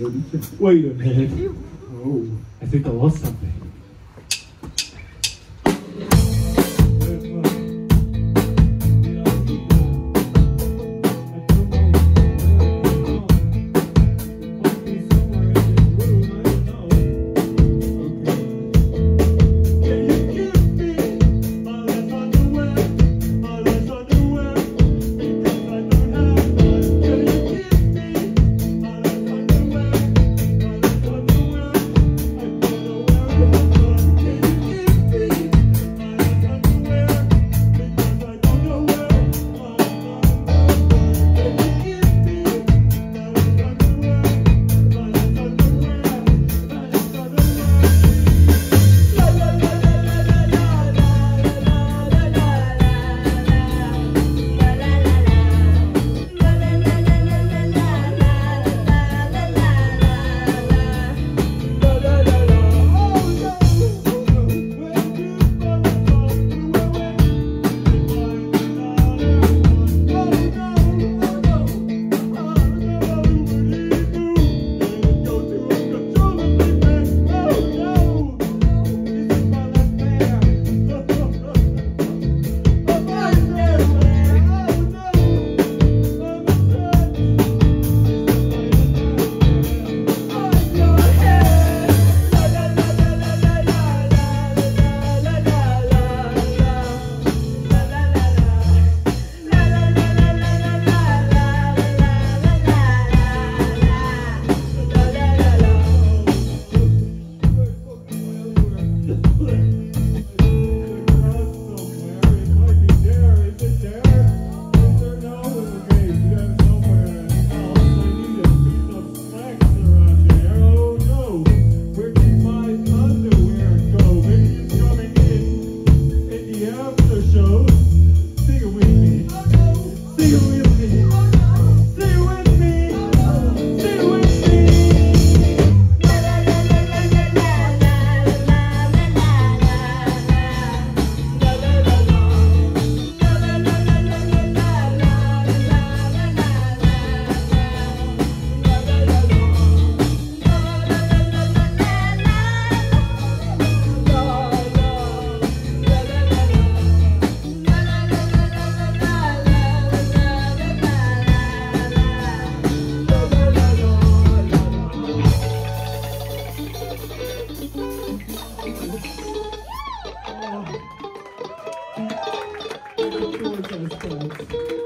Wait a minute. Oh, I think I lost something. 이렇게 이렇게 있어요.